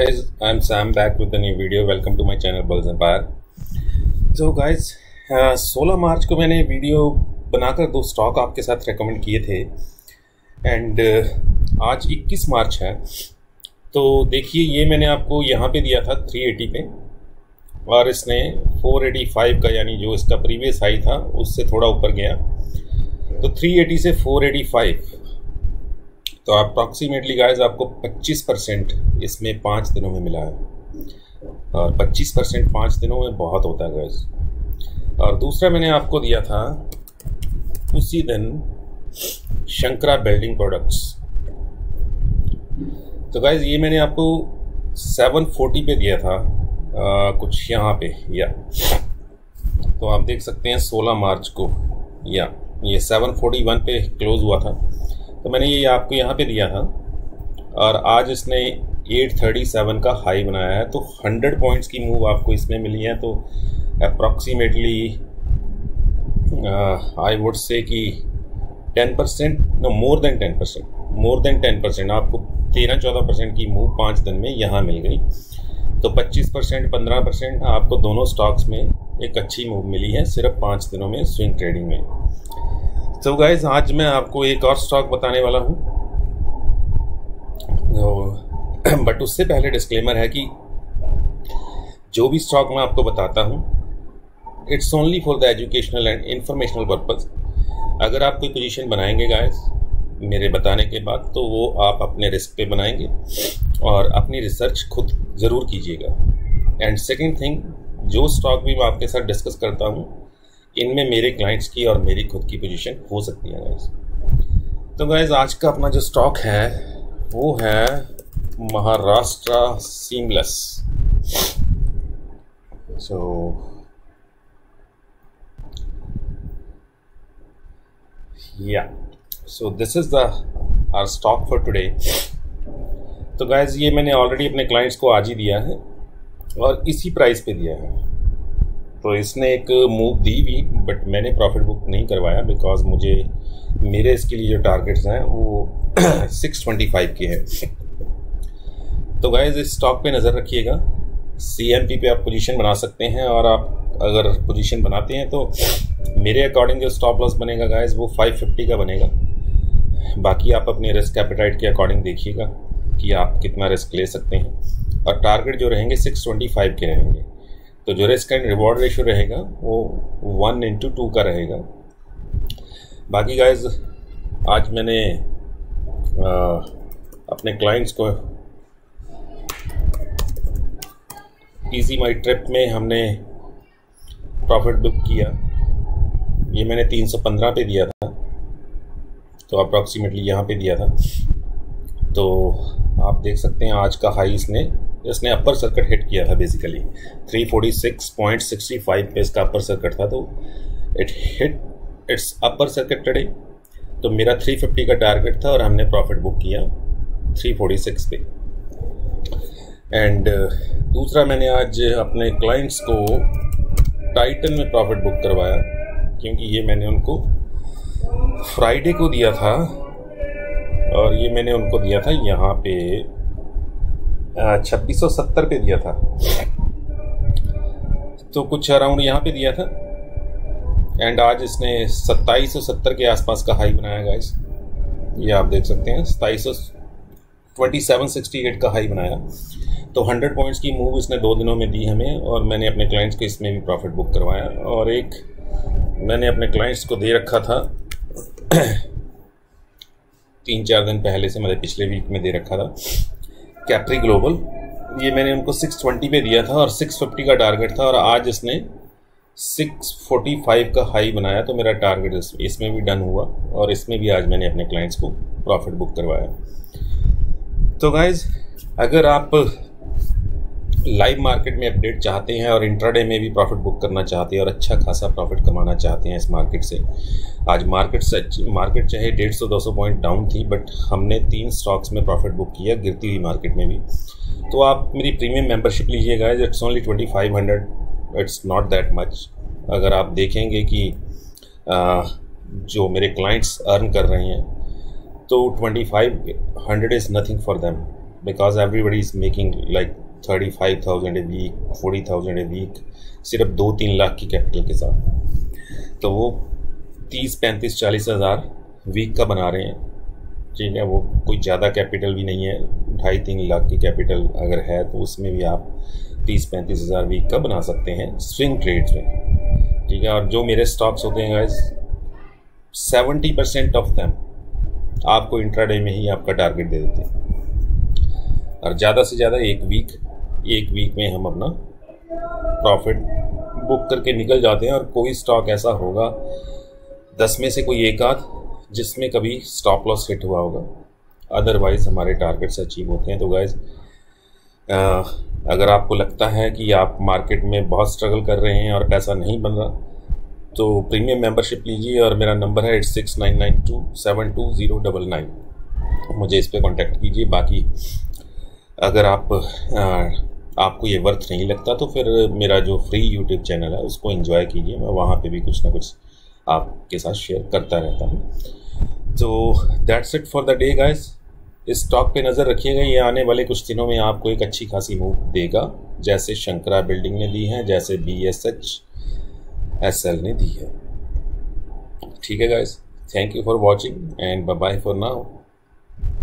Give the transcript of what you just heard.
guys i'm sam back with a new video. Welcome to my channel bulls empire. So guys uh, 16 मार्च को मैंने video बनाकर दो stock आपके साथ recommend किए थे। एंड uh, आज 21 मार्च है। तो देखिए ये मैंने आपको यहाँ पे दिया था 380 पे। और इसने 485 का यानी जो इसका प्रीवियस हाई था उससे थोड़ा ऊपर गया। तो 380 से 485 तो अप्रॉक्सीमेटली गाइज़ आपको 25 परसेंट इसमें पाँच दिनों में मिला है। और 25 परसेंट पाँच दिनों में बहुत होता है गाइज़ और दूसरा मैंने आपको दिया था उसी दिन शंकरा बिल्डिंग प्रोडक्ट्स तो गाइज़ ये मैंने आपको 740 पे दिया था आ, कुछ यहाँ पे या। तो आप देख सकते हैं 16 मार्च को या। ये 741 पे क्लोज हुआ था। तो मैंने ये आपको यहाँ पे दिया था। और आज इसने 837 का हाई बनाया है तो 100 पॉइंट्स की मूव आपको इसमें मिली है तो अप्रॉक्सीमेटली आई वुड से कि 10 percent no more than 10 percent more than 10 percent आपको 13-14 परसेंट की मूव पाँच दिन में यहाँ मिल गई। तो 25 परसेंट, पंद्रह परसेंट आपको दोनों स्टॉक्स में एक अच्छी मूव मिली है, सिर्फ़ पाँच दिनों में स्विंग ट्रेडिंग में। तो गाइज़ आज मैं आपको एक और स्टॉक बताने वाला हूँ। बट उससे पहले डिस्क्लेमर है कि जो भी स्टॉक मैं आपको बताता हूँ it's only for the educational and informational purpose अगर आप कोई पोजीशन बनाएँगे गाइस मेरे बताने के बाद तो वो आप अपने रिस्क पे बनाएँगे और अपनी रिसर्च खुद ज़रूर कीजिएगा। एंड सेकेंड थिंग जो स्टॉक भी मैं आपके साथ डिस्कस करता हूँ इनमें मेरे क्लाइंट्स की और मेरी खुद की पोजीशन हो सकती है गाइज़ तो गाइज़ आज का अपना जो स्टॉक है, वो है महाराष्ट्र सीमलेस सो या so this is the R stock for today तो गाइज़ ये मैंने ऑलरेडी अपने क्लाइंट्स को आज ही दिया है और इसी प्राइस पे दिया है। तो इसने एक मूव दी भी बट मैंने प्रॉफिट बुक नहीं करवाया बिकॉज़ मुझे, मेरे इसके लिए जो टारगेट्स हैं, वो सिक्स ट्वेंटी फाइव के हैं। तो गाइज़ इस स्टॉक पे नज़र रखिएगा। सी एम पी पे आप पोजीशन बना सकते हैं और आप अगर पोजीशन बनाते हैं तो मेरे अकॉर्डिंग जो स्टॉप लॉस बनेगा गाइज़ वो फाइव फिफ्टी का बनेगा। बाकी आप अपने रिस्क कैपिटाइट के अकॉर्डिंग देखिएगा कि आप कितना रिस्क ले सकते हैं। और टारगेट जो रहेंगे सिक्स ट्वेंटी फाइव के रहेंगे। तो जो रिस्क एंड रिवॉर्ड रेशियो रहेगा वो वन इंटू टू का रहेगा। बाकी गाइज़ आज मैंने आ, अपने क्लाइंट्स को इजी माई ट्रिप में हमने प्रॉफिट बुक किया। ये मैंने 315 पे दिया था। तो अप्रॉक्सीमेटली यहाँ पे दिया था। तो आप देख सकते हैं आज का हाई इसने इसने अपर सर्किट हिट किया था बेसिकली 346.65 पे इसका अपर सर्किट था तो it hit it's upper circuit today तो मेरा 350 का टारगेट था और हमने प्रॉफिट बुक किया 346 पे। एंड दूसरा मैंने आज अपने क्लाइंट्स को टाइटन में प्रॉफिट बुक करवाया, क्योंकि ये मैंने उनको फ्राइडे को दिया था और ये मैंने उनको दिया था यहाँ पे छब्बीस सौ सत्तर पे दिया था। तो कुछ अराउंड यहाँ पे दिया था। एंड आज इसने सत्ताईस सौ सत्तर के आसपास का हाई बनाया गाइस ये आप देख सकते हैं सताईस सौ ट्वेंटी सेवन सिक्सटी एट का हाई बनाया। तो हंड्रेड पॉइंट्स की मूव इसने दो दिनों में दी हमें, और मैंने अपने क्लाइंट्स को इसमें भी प्रॉफिट बुक करवाया। और एक मैंने अपने क्लाइंट्स को दे रखा था, तीन चार दिन पहले से मतलब पिछले वीक में दे रखा था। कैप्री ग्लोबल ये मैंने उनको 620 पे दिया था और 650 का टारगेट था और आज इसने 645 का हाई बनाया तो मेरा टारगेट इसमें भी डन हुआ और इसमें भी आज मैंने अपने क्लाइंट्स को प्रॉफिट बुक करवाया। तो गाइज़ अगर आप लाइव मार्केट में अपडेट चाहते हैं और इंट्राडे में भी प्रॉफिट बुक करना चाहते हैं और अच्छा खासा प्रॉफिट कमाना चाहते हैं इस मार्केट से। आज मार्केट से मार्केट चाहे डेढ़ सौ दो सौ पॉइंट डाउन थी बट हमने तीन स्टॉक्स में प्रॉफिट बुक किया गिरती हुई मार्केट में भी। तो आप मेरी प्रीमियम मेंबरशिप लीजिएगा it's only twenty five hundred it's not that much अगर आप देखेंगे कि आ, जो मेरे क्लाइंट्स अर्न कर रहे हैं तो twenty five hundred is nothing for them because everybody is making like thirty five thousand a week forty thousand a week सिर्फ़ दो तीन लाख की कैपिटल के साथ। तो वो तीस पैंतीस चालीस हज़ार वीक का बना रहे हैं। ठीक है, वो कोई ज़्यादा कैपिटल भी नहीं है। ढाई तीन लाख की कैपिटल अगर है तो उसमें भी आप तीस पैंतीस हज़ार वीक का बना सकते हैं स्विंग ट्रेड्स में। ठीक है, और जो मेरे स्टॉक्स होते हैं guys seventy percent of them आपको इंट्राडे में ही आपका टारगेट दे देते हैं। और ज़्यादा से ज़्यादा एक वीक एक वीक में हम अपना प्रॉफिट बुक करके निकल जाते हैं और कोई स्टॉक ऐसा होगा दस में से कोई एक आध जिसमें कभी स्टॉप लॉस हिट हुआ होगा। अदरवाइज़ हमारे टारगेट्स अचीव होते हैं। तो गाइज़ अगर आपको लगता है कि आप मार्केट में बहुत स्ट्रगल कर रहे हैं और पैसा नहीं बन रहा तो प्रीमियम मेंबरशिप लीजिए और मेरा नंबर है eight six nine nine two seven two zero double nine मुझे इस पर कॉन्टेक्ट कीजिए। बाकी अगर आप आपको ये वर्थ नहीं लगता तो फिर मेरा जो फ्री यूट्यूब चैनल है, उसको एंजॉय कीजिए। मैं वहाँ पे भी कुछ ना कुछ आपके साथ शेयर करता रहता हूँ। तो that's it for the day guys इस स्टॉक पे नज़र रखिएगा, ये आने वाले कुछ दिनों में आपको एक अच्छी खासी मूव देगा, जैसे शंकरा बिल्डिंग ने दी है, जैसे B S H S L ने दी है। ठीक है guys thank you for watching and bye for now